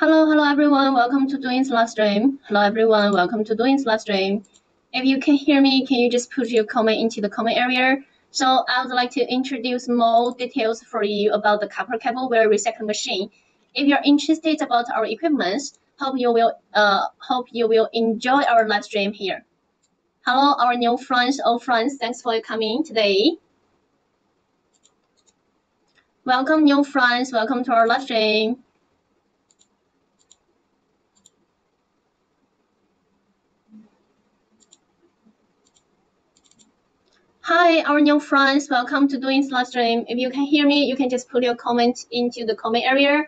Hello, hello everyone. Welcome to Doing's live stream. Hello everyone. Welcome to Doing's live stream. If you can hear me, can you just put your comment into the comment area? So I would like to introduce more details for you about the copper cable wire recycling machine. If you're interested about our equipment, hope you will uh hope you will enjoy our live stream here. Hello, our new friends, old friends. Thanks for coming today. Welcome, new friends. Welcome to our live stream. Hi, our new friends. Welcome to Doing live stream. If you can hear me, you can just put your comment into the comment area.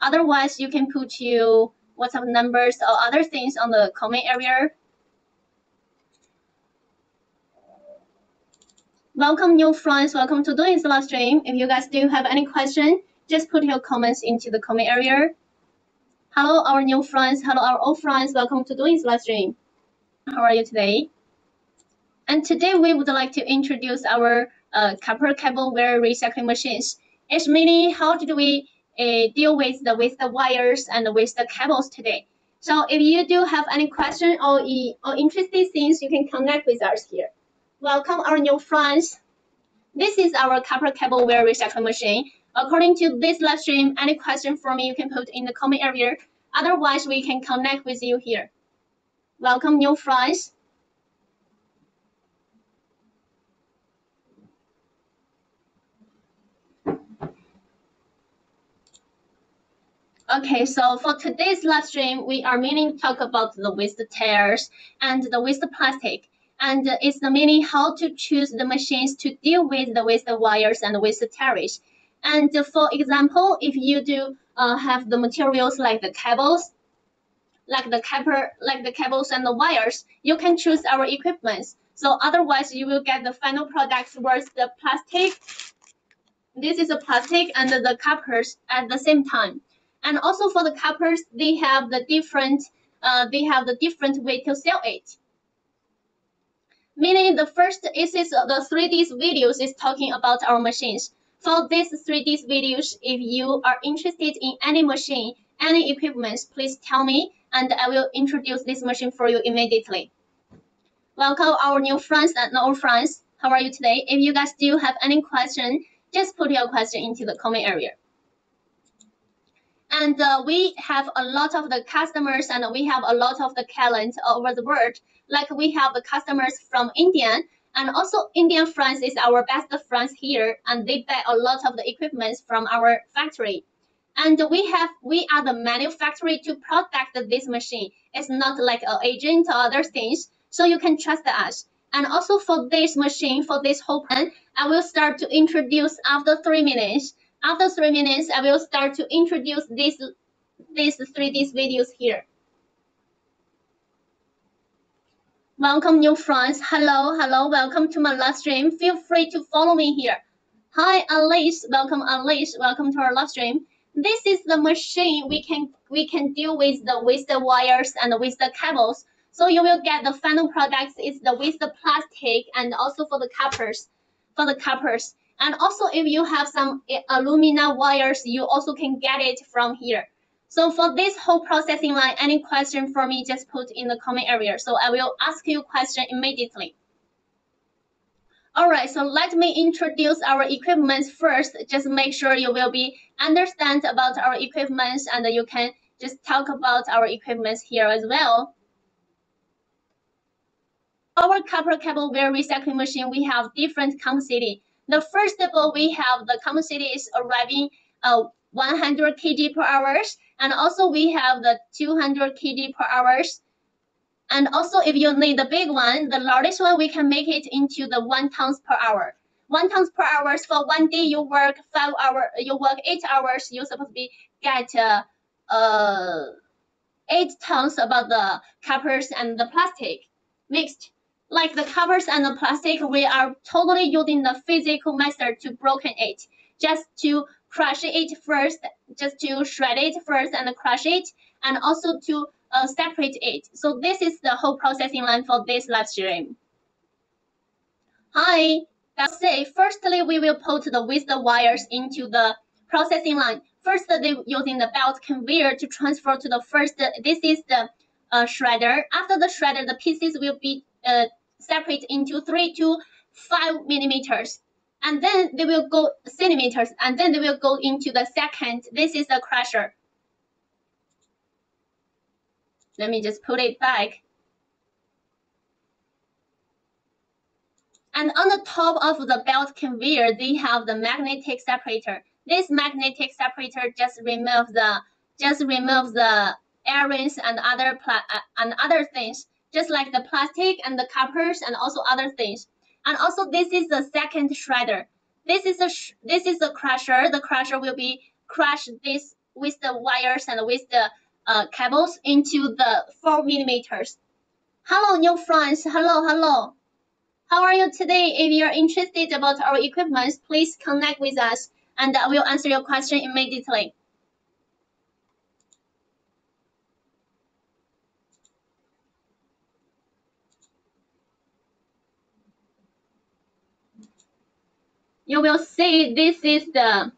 Otherwise, you can put your WhatsApp numbers or other things on the comment area. Welcome, new friends. Welcome to Doing live stream. If you guys do have any question, just put your comments into the comment area. Hello, our new friends. Hello, our old friends. Welcome to Doing live stream. How are you today? And today we would like to introduce our uh, copper cable wire recycling machines. It's meaning how did we uh, deal with the with the wires and with the cables today. So if you do have any question or, or interesting things, you can connect with us here. Welcome our new friends. This is our copper cable wire recycling machine. According to this live stream, any question for me you can put in the comment area. Otherwise, we can connect with you here. Welcome new friends. Okay, so for today's live stream, we are mainly talk about the waste tears and the waste plastic. And it's the meaning how to choose the machines to deal with the waste wires and waste tears. And for example, if you do uh, have the materials like the cables, like the copper, like the cables and the wires, you can choose our equipment. So otherwise, you will get the final products with the plastic. This is a plastic and the coppers at the same time. And also for the coppers, they have the different uh, they have the different way to sell it. Meaning the first is, is the 3D videos is talking about our machines. For this 3D videos, if you are interested in any machine, any equipment, please tell me and I will introduce this machine for you immediately. Welcome our new friends and old friends. How are you today? If you guys do have any question, just put your question into the comment area. And uh, we have a lot of the customers and we have a lot of the talent over the world. Like we have the customers from India and also Indian friends is our best friends here and they buy a lot of the equipment from our factory. And we have we are the manufacturer to protect this machine. It's not like an agent or other things. So you can trust us. And also for this machine, for this whole plan, I will start to introduce after three minutes. After three minutes, I will start to introduce these, these 3D videos here. Welcome new friends. Hello, hello, welcome to my live stream. Feel free to follow me here. Hi, Alice. Welcome, Alice. Welcome to our live stream. This is the machine we can we can deal with the with the wires and with the cables. So you will get the final products is the with the plastic and also for the coppers, for the coppers. And also if you have some alumina wires, you also can get it from here. So for this whole processing line, any question for me, just put in the comment area. So I will ask you question immediately. All right, so let me introduce our equipment first. Just make sure you will be understand about our equipment and you can just talk about our equipment here as well. Our copper cable wire recycling machine, we have different capacity. The first of all, we have the common city is arriving uh, 100 kg per hours, and also we have the 200 kg per hours. And also, if you need the big one, the largest one, we can make it into the one tons per hour. One tons per hour for one day. You work five hour. You work eight hours. You're supposed to be get uh, uh eight tons about the coppers and the plastic mixed. Like the covers and the plastic, we are totally using the physical method to broken it. Just to crush it first, just to shred it first and crush it, and also to uh, separate it. So this is the whole processing line for this live stream. Hi, let's say firstly we will put the the wires into the processing line. First, they using the belt conveyor to transfer to the first. This is the uh, shredder. After the shredder, the pieces will be uh, separated into three to five millimeters. And then they will go centimeters, and then they will go into the second. This is the crusher. Let me just put it back. And on the top of the belt conveyor, they have the magnetic separator. This magnetic separator just remove the just remove the air rings and other uh, and other things, just like the plastic and the coppers and also other things. And also this is the second shredder. This is a this is the crusher. The crusher will be crush this with the wires and with the uh, cables into the four millimeters. Hello, new friends. Hello, hello. How are you today? If you're interested about our equipment, please connect with us and I will answer your question immediately. You will see this is the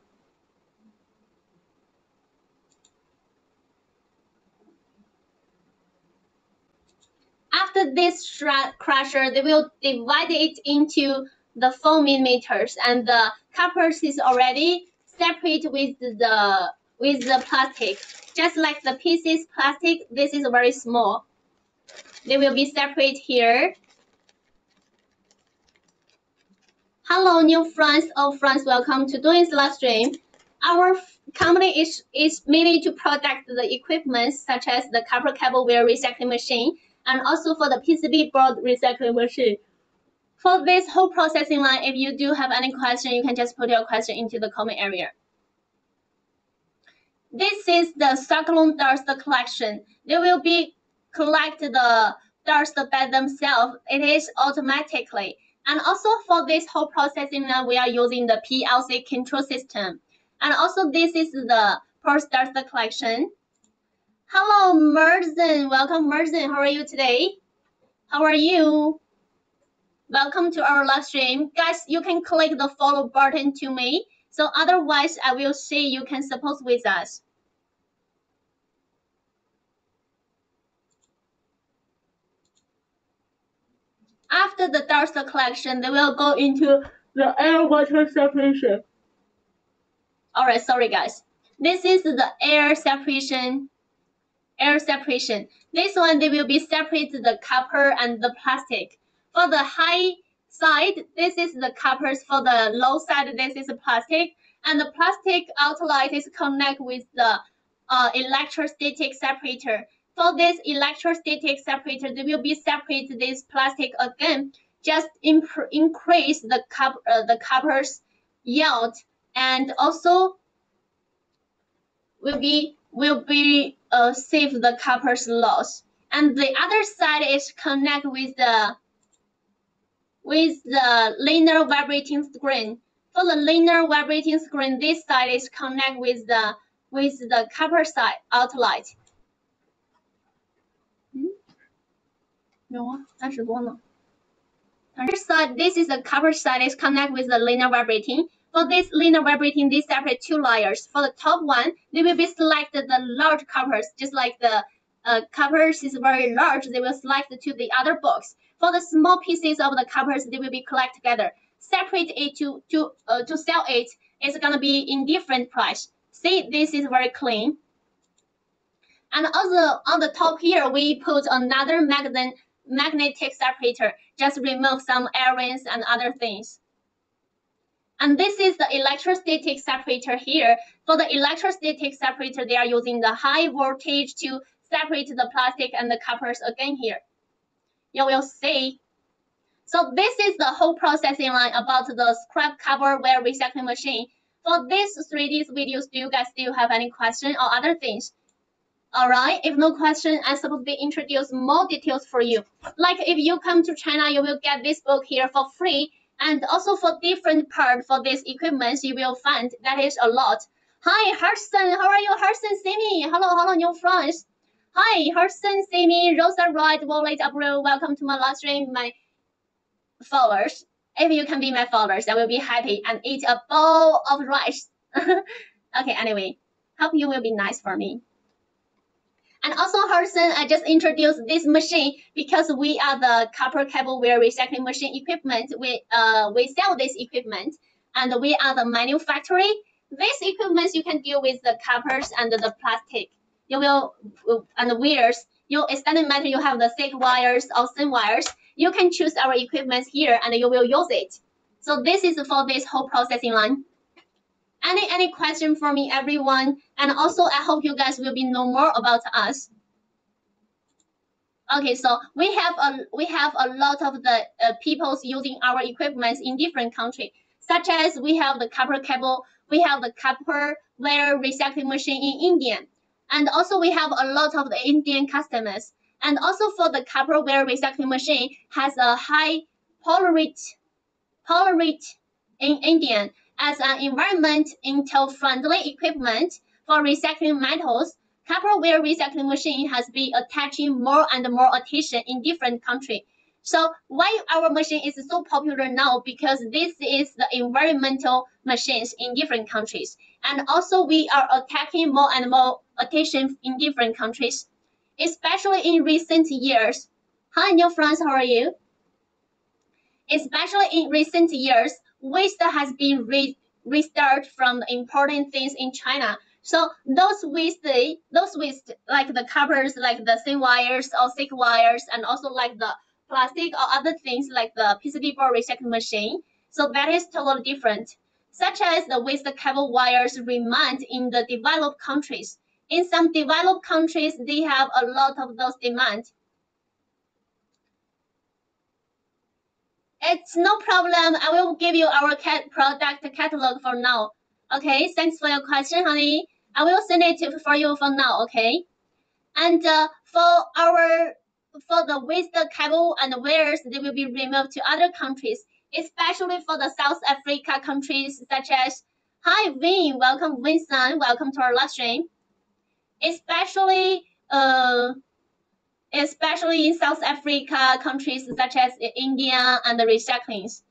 after this crusher, they will divide it into the 4 millimeters and the coppers is already separate with the with the plastic. Just like the pieces plastic, this is very small. They will be separate here. Hello, new friends, old friends, welcome to doing live stream. Our company is, is mainly to protect the equipment such as the copper cable wire recycling machine and also for the PCB board recycling machine. For this whole processing line, if you do have any question, you can just put your question into the comment area. This is the cyclone dust collection. They will be collect the dust by themselves. It is automatically. And also for this whole processing line, we are using the PLC control system. And also this is the post dust collection. Hello, Merzen. Welcome, Merzen. How are you today? How are you? Welcome to our live stream. Guys, you can click the follow button to me. So otherwise, I will say you can support with us. After the dust collection, they will go into the air water separation. All right, sorry guys. This is the air separation air separation. This one, they will be separate the copper and the plastic. For the high side, this is the copper. For the low side, this is plastic. And the plastic outlet is connect with the uh, electrostatic separator. For this electrostatic separator, they will be separate this plastic again, just increase the, cop uh, the copper's yield and also will be will be uh, save the copper's loss. And the other side is connect with the with the linear vibrating screen. For the linear vibrating screen, this side is connect with the with the copper side outlet. This side, this is the copper side is connect with the linear vibrating. For this linear vibrating, they separate two layers. For the top one, they will be selected the large coppers, just like the uh, coppers is very large, they will select to the other box. For the small pieces of the coppers, they will be collected together. Separate it to to uh, to sell it. it is gonna be in different price. See, this is very clean. And also on the top here, we put another magnet magnetic separator. Just remove some air rings and other things. And this is the electrostatic separator here. For the electrostatic separator, they are using the high voltage to separate the plastic and the coppers again here. You will see. So this is the whole processing line about the scrap cover wire recycling machine. For this 3D videos, do you guys still have any question or other things? Alright, if no question, I suppose we introduce more details for you. Like if you come to China, you will get this book here for free and also for different part for this equipment, you will find that is a lot. Hi, Harrison. How are you, Harrison? Simi. Hello, hello, new friends. Hi, Harrison, Simi, Rosa, Wright, Wallet, April. Welcome to my live stream, my followers. If you can be my followers, I will be happy and eat a bowl of rice. Okay, anyway, hope you will be nice for me. And also, Harrison, I just introduced this machine because we are the copper cable wire recycling machine equipment. We uh we sell this equipment, and we are the manufacturer. This equipment you can deal with the coppers and the plastic. You will and the wires. You it doesn't matter you have the thick wires or thin wires. You can choose our equipment here, and you will use it. So this is for this whole processing line any any question for me everyone? And also i hope you guys will be know more about us. Okay so we have a we have a lot of the uh, peoples using our equipment in different countries such as we have the copper cable we have the copper wire recycling machine in india and also we have a lot of the indian customers. And also for the copper wire recycling machine has a high polarity polarity in indian as an environmental friendly equipment for recycling metals, Copper wire recycling machine has been attaching more and more attention in different countries. So why our machine is so popular now? Because this is the environmental machines in different countries. And also we are attacking more and more attention in different countries, especially in recent years. Hi, new friends, how are you? Especially in recent years, waste has been re from important things in China. So those waste, those waste like the coppers, like the thin wires or thick wires, and also like the plastic or other things like the PCB board recycling machine. So that is totally different. Such as the waste cable wires remain in the developed countries. In some developed countries, they have a lot of those demands. It's no problem. I will give you our cat product catalog for now. Okay, thanks for your question, honey. I will send it for you for now, okay? And uh, for our for the waste cable and wires, they will be removed to other countries, especially for the South Africa countries such as Hi Vin, welcome Vincent, welcome to our live stream. Especially uh especially in South Africa, countries such as India and the recyclings.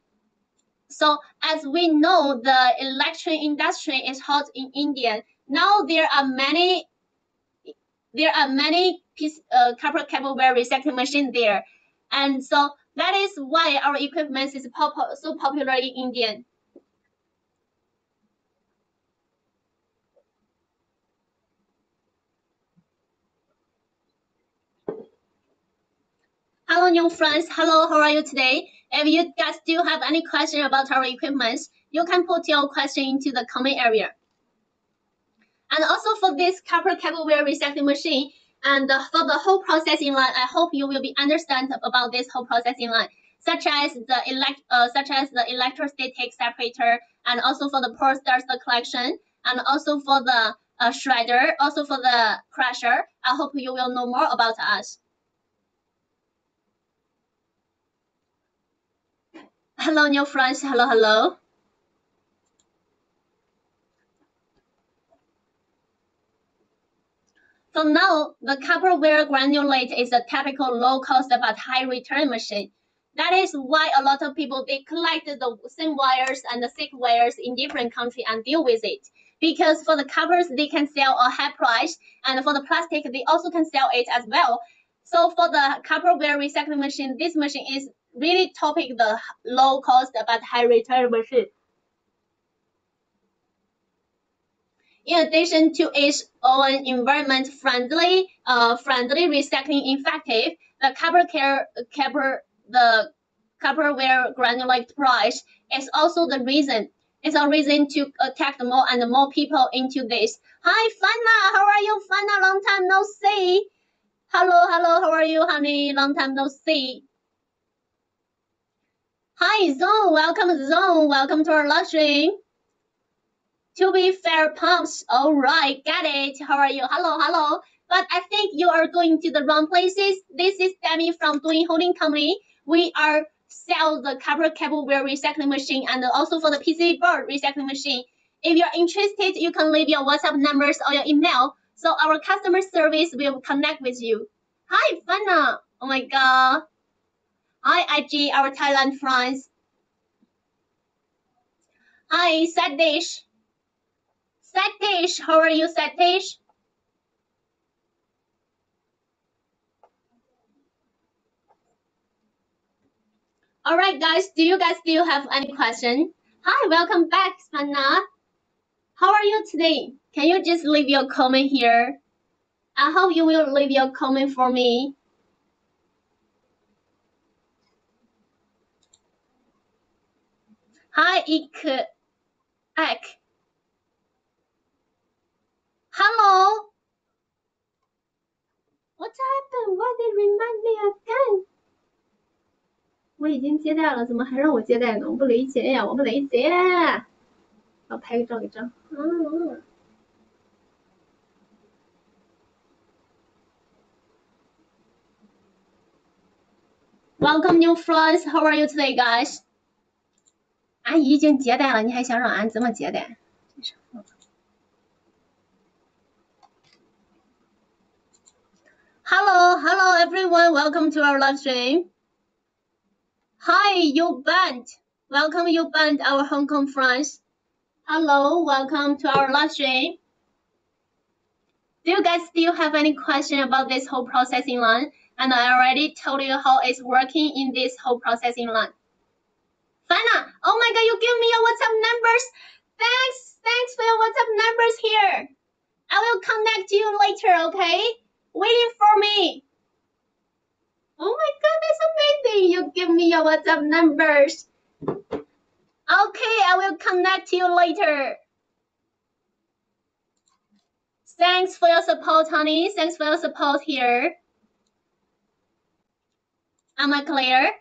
So as we know, the electric industry is hot in India. Now there are many there are many piece, uh, copper cable wire recycling machine there. And so that is why our equipment is pop so popular in India. Hello, new friends. Hello, how are you today? If you guys still have any question about our equipment, you can put your question into the comment area. And also for this copper cable wire recycling machine, and for the whole processing line, I hope you will be understand about this whole processing line, such as the elect, uh, such as the electrostatic separator, and also for the pore starch collection, and also for the uh, shredder, also for the crusher. I hope you will know more about us. Hello, new friends. Hello, hello. So now the copper wire granulate is a typical low cost but high return machine. That is why a lot of people they collect the thin wires and the thick wires in different countries and deal with it. Because for the covers they can sell a high price and for the plastic they also can sell it as well. So for the copper wire recycling machine, this machine is really topic the low cost but high return machine. In addition to its own environment friendly, uh, friendly recycling effective, the copper care copper the copper wire granulate price is also the reason. It's a reason to attract more and more people into this. Hi, Fana, how are you, Fana? Long time no see. Hello, hello, how are you, honey? Long time no see. Hi, Zone. Welcome, Zone. Welcome to our live stream. To be fair, pumps. All right, got it. How are you? Hello, hello. But I think you are going to the wrong places. This is Demi from Doing Holding Company. We are sell the copper cable wire recycling machine and also for the PC board recycling machine. If you're interested, you can leave your WhatsApp numbers or your email. So our customer service will connect with you. Hi, Fana. Oh my God. Hi, IG, our Thailand friends. Hi, Satish. Satish, how are you, Satish? All right, guys, do you guys still have any question? Hi, welcome back, Spanna. How are you today? Can you just leave your comment here? I hope you will leave your comment for me. Hi, Ik. Ek. Hello. What happened? Why they remind me again? 我已经接待了，怎么还让我接待呢？我不理解呀，我不理解。要拍个照一张。嗯。Welcome new friends. How are you today, guys? 俺已经接待了，你还想让俺怎么接待？真是服了。Hello, hello everyone. Welcome to our live stream. Hi, you band. Welcome, you band, our Hong Kong friends. Hello, welcome to our live stream. Do you guys still have any question about this whole processing line? And I already told you how it's working in this whole processing line. Fana, oh my god, you give me your WhatsApp numbers. Thanks, thanks for your WhatsApp numbers here. I will connect to you later, okay? Waiting for me. Oh my god, that's amazing. You give me your WhatsApp numbers. Okay, I will connect to you later. Thanks for your support, honey. Thanks for your support here. Am I clear?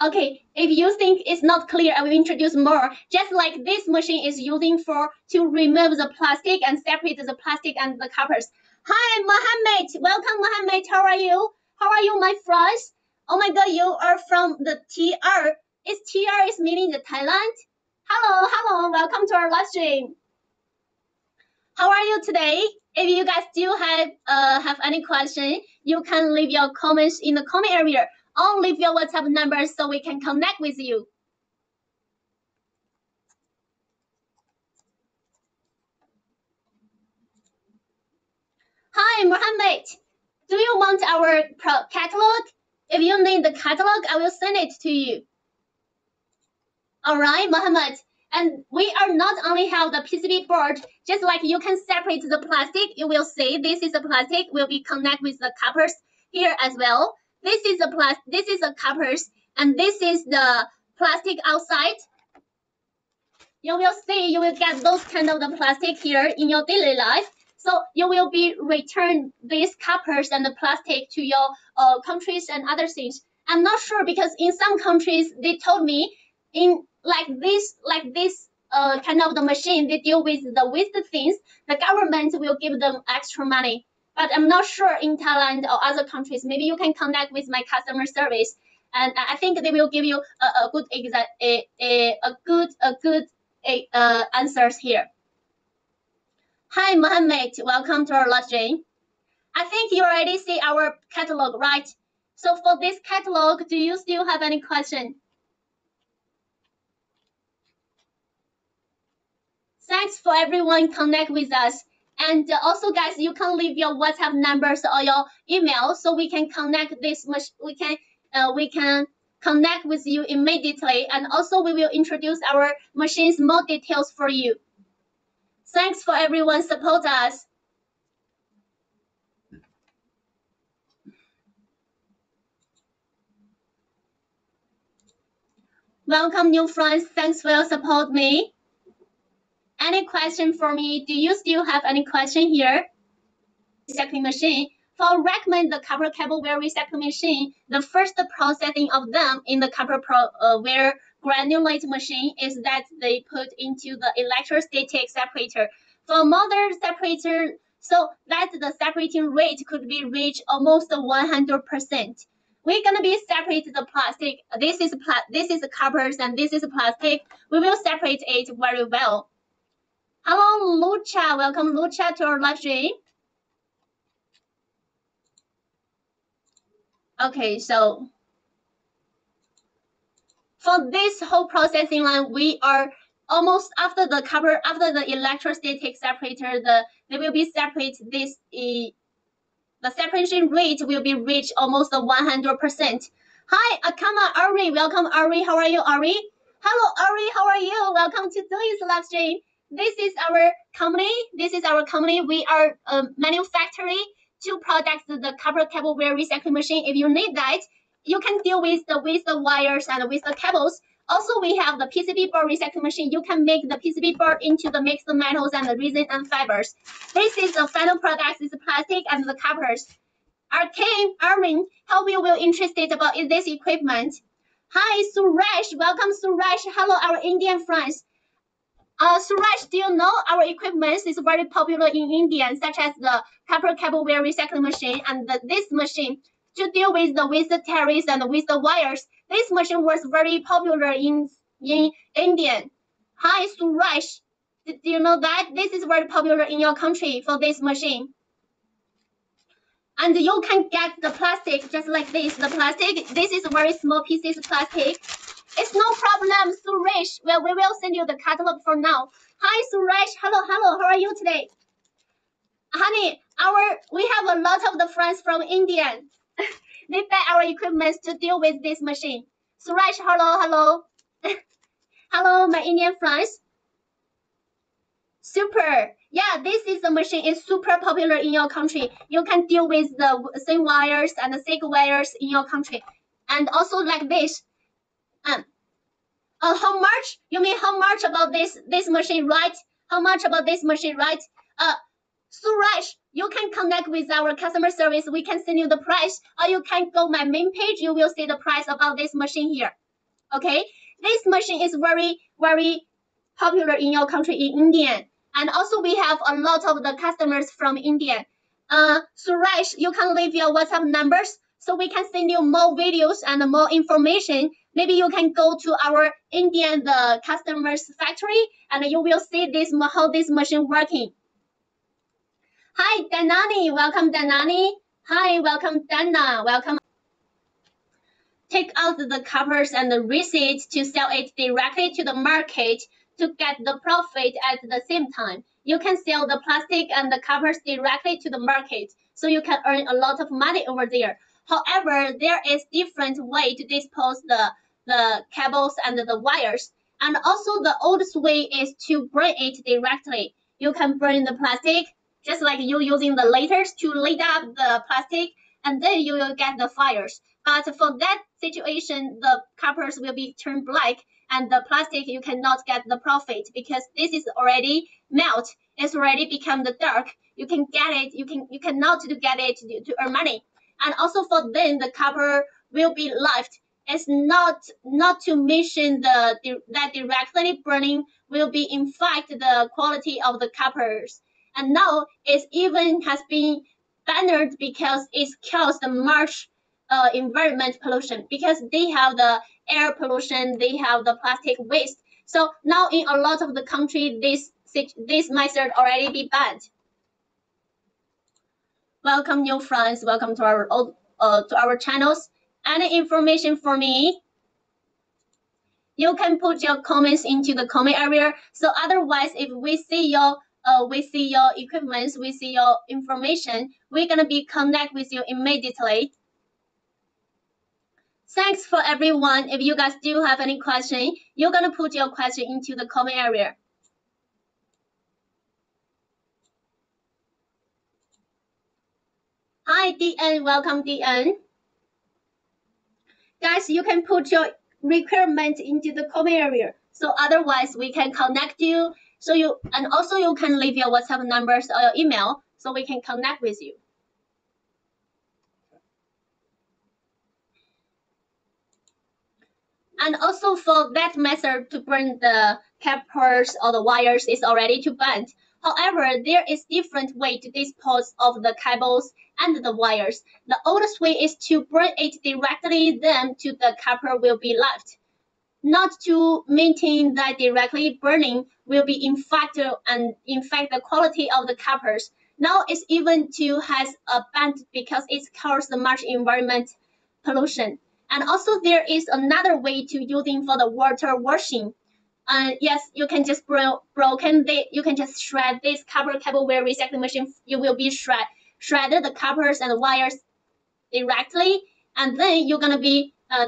Okay, if you think it's not clear, I will introduce more. Just like this machine is using for to remove the plastic and separate the plastic and the coppers. Hi, Mohammed. Welcome, Mohammed. How are you? How are you, my friends? Oh my God, you are from the TR. Is TR is meaning the Thailand? Hello, hello. Welcome to our live stream. How are you today? If you guys still have uh have any question, you can leave your comments in the comment area or leave your WhatsApp number so we can connect with you. Hi, Mohammed. Do you want our catalog? If you need the catalog, I will send it to you. All right, Mohammed. And we are not only have the PCB board, just like you can separate the plastic, you will see this is a plastic, will be connect with the coppers here as well. This is a plastic, this is a coppers, and this is the plastic outside. You will see, you will get those kind of the plastic here in your daily life. So you will be return these coppers and the plastic to your uh, countries and other things. I'm not sure because in some countries they told me in like this like this uh, kind of the machine they deal with the waste things, the government will give them extra money. But I'm not sure in Thailand or other countries. Maybe you can connect with my customer service, and I think they will give you a, a good exa a, a, a good a good a, uh, answers here. Hi, Mohammed. Welcome to our live stream. I think you already see our catalog, right? So for this catalog, do you still have any question? Thanks for everyone connect with us. And also, guys, you can leave your WhatsApp numbers or your email so we can connect this. We can uh, we can connect with you immediately. And also, we will introduce our machines more details for you. Thanks for everyone support us. Welcome new friends. Thanks for your support me. Any question for me? Do you still have any question here? Recycling machine. For recommend the copper cable wire recycling machine, the first processing of them in the copper pro, uh, granulate machine is that they put into the electrostatic separator. For modern separator, so that the separating rate could be reached almost 100%. We're gonna be separate the plastic. This is pla this is coppers and this is plastic. We will separate it very well. Hello, Lucha. Welcome, Lucha, to our live stream. Okay, so for this whole processing line, we are almost after the copper, after the electrostatic separator, the they will be separate this the separation rate will be reached almost 100%. Hi, Akama Ari, welcome Ari. How are you, Ari? Hello, Ari. How are you? Welcome to today's live stream. This is our company. This is our company. We are a manufacturing two products, the copper cable wire recycling machine. If you need that, you can deal with the with the wires and with the cables. Also, we have the PCB board recycling machine. You can make the PCB board into the mixed metals and the resin and fibers. This is the final product, is plastic and the coppers. Arcane, Armin, how we will interested about this equipment? Hi, Suresh. Welcome, Suresh. Hello, our Indian friends. Uh, Suresh, do you know our equipment is very popular in India, such as the copper cable recycling machine and the, this machine to deal with the with the terrace and with the wires. This machine was very popular in in India. Hi, Suresh. Do you know that this is very popular in your country for this machine? And you can get the plastic just like this. The plastic, this is very small pieces of plastic. It's no problem, Suresh. Well, we will send you the catalog for now. Hi, Suresh. Hello, hello. How are you today? Honey, our we have a lot of the friends from India. they buy our equipment to deal with this machine. Suresh, hello, hello. hello, my Indian friends. Super. Yeah, this is the machine It's super popular in your country. You can deal with the thin wires and the thick wires in your country. And also like this. Um, uh, how much? You mean how much about this this machine, right? How much about this machine, right? Uh, Suraj, you can connect with our customer service. We can send you the price, or you can go my main page. You will see the price about this machine here. Okay, this machine is very very popular in your country in India, and also we have a lot of the customers from India. Uh, Suraj, you can leave your WhatsApp numbers so we can send you more videos and more information. Maybe you can go to our Indian the customers factory and you will see this how this machine working. Hi, Danani. Welcome, Danani. Hi, welcome, Dana. Welcome. Take out the covers and the receipts to sell it directly to the market to get the profit at the same time. You can sell the plastic and the coppers directly to the market, so you can earn a lot of money over there. However, there is different way to dispose the, the cables and the wires. And also the oldest way is to burn it directly. You can burn the plastic just like you using the lighters to light up the plastic and then you will get the fires. But for that situation, the coppers will be turned black and the plastic you cannot get the profit because this is already melt. It's already become the dark. You can get it. You can you cannot to get it to, to earn money. And also for then the copper will be left. It's not not to mention the that directly burning will be in fact the quality of the coppers and now it even has been banned because it caused much uh, environment pollution because they have the air pollution, they have the plastic waste. So now in a lot of the country, this this method already be banned. Welcome new friends, welcome to our old, uh, to our channels. Any information for me? You can put your comments into the comment area. So otherwise, if we see your uh, we see your equipment, we see your information, we're gonna be connect with you immediately. Thanks for everyone. If you guys do have any question, you're gonna put your question into the comment area. Hi, DN. Welcome, DN. Guys, you can put your requirement into the comment area. So otherwise, we can connect you so you and also you can leave your WhatsApp numbers or your email so we can connect with you. And also for that method to burn the cappers or the wires is already to burnt. However, there is different way to dispose of the cables and the wires. The oldest way is to burn it directly, then to the copper will be left not to maintain that directly burning will be in fact and in fact the quality of the coppers. Now it's even to has a banned because it causes much environment pollution. And also there is another way to using for the water washing. Uh, yes, you can just bro broken the, you can just shred this copper cable wire recycling machine. You will be shred shredded the coppers and wires directly, and then you're gonna be uh.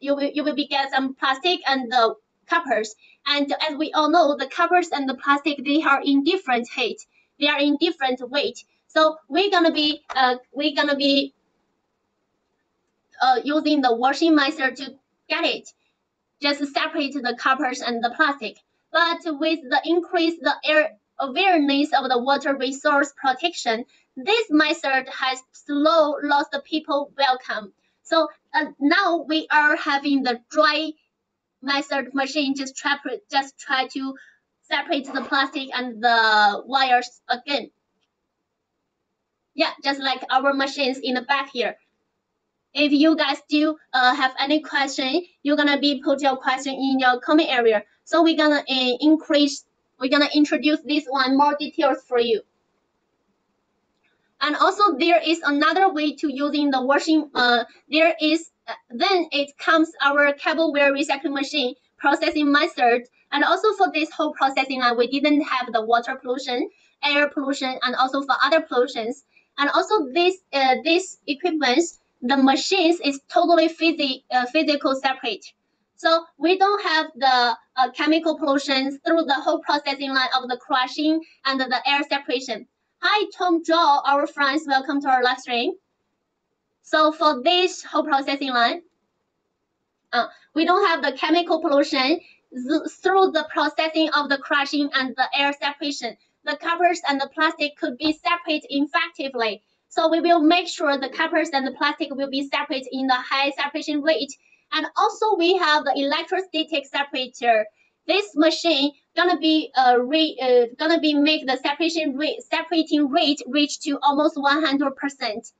You will you will be get some plastic and the coppers. And as we all know, the coppers and the plastic they are in different height. They are in different weight. So we're gonna be uh, we're gonna be uh, using the washing method to get it just separate the coppers and the plastic. But with the increase the air awareness of the water resource protection, this method has slow lost people welcome. So uh, now we are having the dry method machine just try just try to separate the plastic and the wires again. Yeah, just like our machines in the back here. If you guys do uh, have any question, you're gonna be put your question in your comment area. So we're gonna uh, increase, we're gonna introduce this one more details for you. And also there is another way to using the washing, uh, there is, uh, then it comes our cable wire recycling machine processing method. And also for this whole processing line, we didn't have the water pollution, air pollution, and also for other pollutions. And also this, uh, this equipment the machines is totally physi uh, physical separate. So we don't have the uh, chemical pollution through the whole processing line of the crushing and the air separation. Hi, Tom Joe, our friends, welcome to our live stream. So for this whole processing line, uh, we don't have the chemical pollution through the processing of the crushing and the air separation. The coppers and the plastic could be separated effectively so we will make sure the coppers and the plastic will be separate in the high separation rate. And also we have the electrostatic separator. This machine gonna be uh, re, uh gonna be make the separation rate separating rate reach to almost 100%.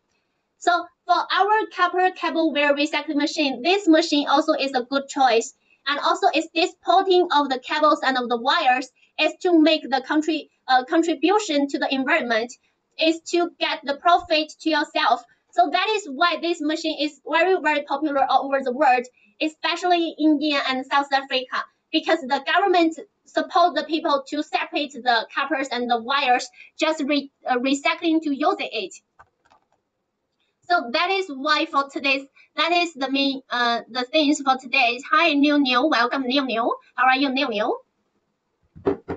So for our copper cable wire recycling machine, this machine also is a good choice. And also its disposing of the cables and of the wires is to make the country uh, contribution to the environment is to get the profit to yourself. So that is why this machine is very, very popular all over the world, especially in India and South Africa, because the government support the people to separate the coppers and the wires, just re, uh, recycling to use it. So that is why for today's, that is the main, uh, the things for today. Hi, New New, welcome New New. How are you, New New?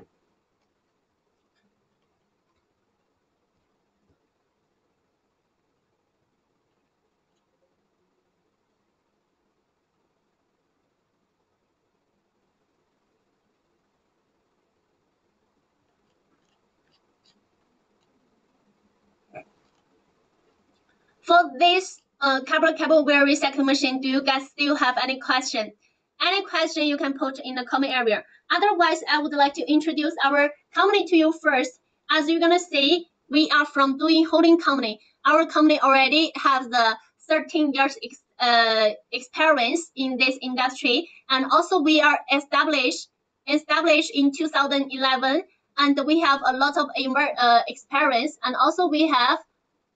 For this uh, copper cable wire recycling machine, do you guys still have any question? Any question you can put in the comment area. Otherwise, I would like to introduce our company to you first. As you're gonna see, we are from Doing Holding Company. Our company already has the 13 years ex uh, experience in this industry, and also we are established established in 2011, and we have a lot of uh, experience, and also we have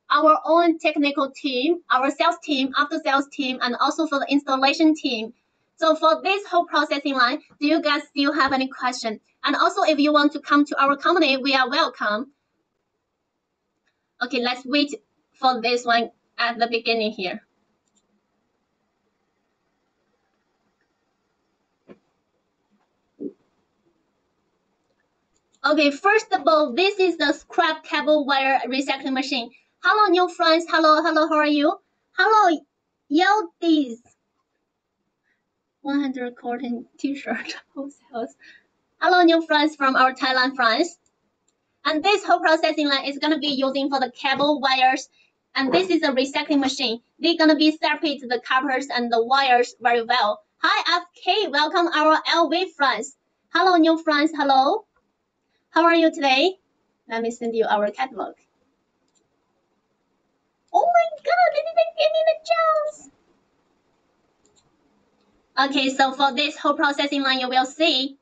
our own technical team, our sales team, after sales team, and also for the installation team. So for this whole processing line, do you guys still have any question? And also if you want to come to our company, we are welcome. Okay, let's wait for this one at the beginning here. Okay, first of all, this is the scrap cable wire recycling machine. Hello, new friends. Hello, hello, how are you? Hello, Yeldies. 100 cotton t-shirt Hello, new friends from our Thailand friends. And this whole processing line is going to be using for the cable wires. And this is a recycling machine. They're going to be separate the coppers and the wires very well. Hi, FK. Welcome our LV friends. Hello, new friends. Hello. How are you today? Let me send you our catalog. Oh my god, they didn't give me the chance. Okay, so for this whole processing line, you will see.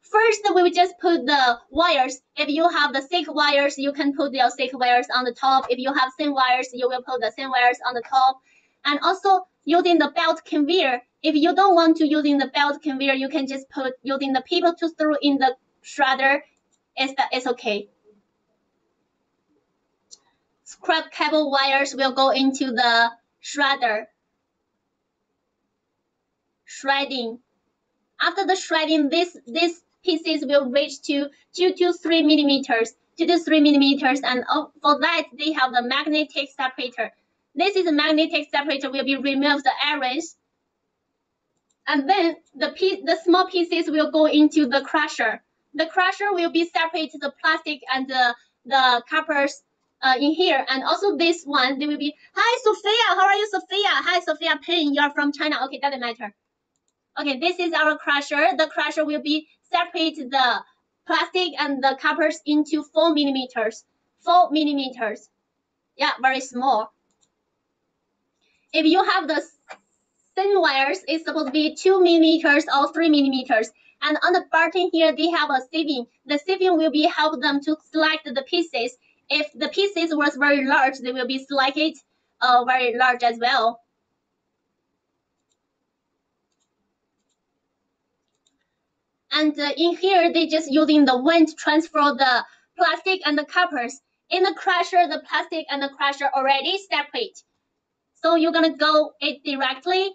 First, we will just put the wires. If you have the thick wires, you can put your thick wires on the top. If you have thin wires, you will put the thin wires on the top. And also using the belt conveyor. If you don't want to using the belt conveyor, you can just put using the people to throw in the shredder. It's, it's okay. Scrap cable wires will go into the shredder. Shredding. After the shredding, this, these pieces will reach to 2 to 3 millimeters. 2 to 3 millimeters. And oh, for that, they have the magnetic separator. This is a magnetic separator will be removed the errors. And then the piece, the small pieces will go into the crusher. The crusher will be separate the plastic and the, the coppers uh, in here. And also this one, they will be, hi, Sophia, how are you, Sophia? Hi, Sophia Payne, you're from China. Okay, doesn't matter. Okay, this is our crusher. The crusher will be separate the plastic and the coppers into four millimeters. Four millimeters. Yeah, very small. If you have the thin wires, it's supposed to be two millimeters or three millimeters. And on the button here, they have a sieving. The sieving will be help them to select the pieces. If the pieces was very large, they will be selected uh, very large as well. And uh, in here, they just using the wind to transfer the plastic and the coppers. In the crusher, the plastic and the crusher already separate. So you're gonna go it directly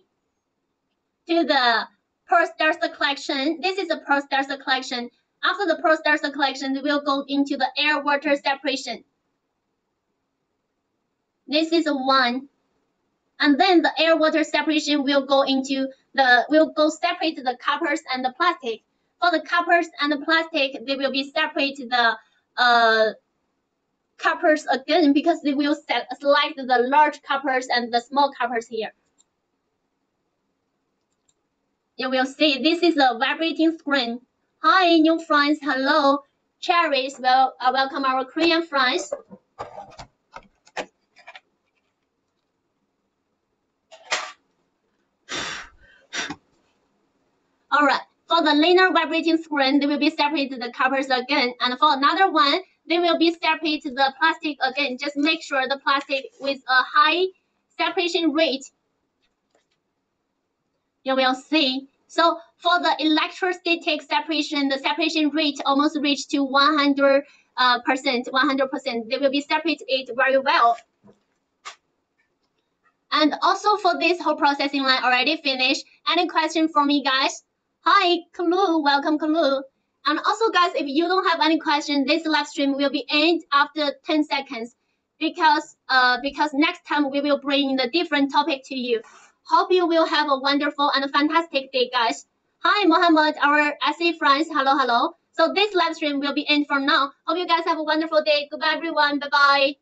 to the pulse dust collection. This is the pulse dust collection. After the Pearl collection, we'll go into the air water separation. This is one. And then the air water separation will go into the will go separate the coppers and the plastic. For the coppers and the plastic, they will be separate the uh coppers again because they will select the large coppers and the small coppers here. You will see this is a vibrating screen. Hi, new friends. Hello. Cherries, well, uh, welcome our Korean friends. All right. For the linear vibrating screen, they will be separated the covers again. And for another one, they will be separated the plastic again. Just make sure the plastic with a high separation rate. You will see. So for the electrostatic separation, the separation rate almost reached to 100 uh, percent, 100 percent. They will be separated very well. And also for this whole processing line already finished. Any question for me, guys? Hi, Kalu. Welcome, Kalu. And also, guys, if you don't have any question, this live stream will be end after 10 seconds because uh because next time we will bring the different topic to you. Hope you will have a wonderful and fantastic day, guys. Hi, Mohammed, our SE friends. Hello, hello. So this live stream will be end from now. Hope you guys have a wonderful day. Goodbye, everyone. Bye-bye.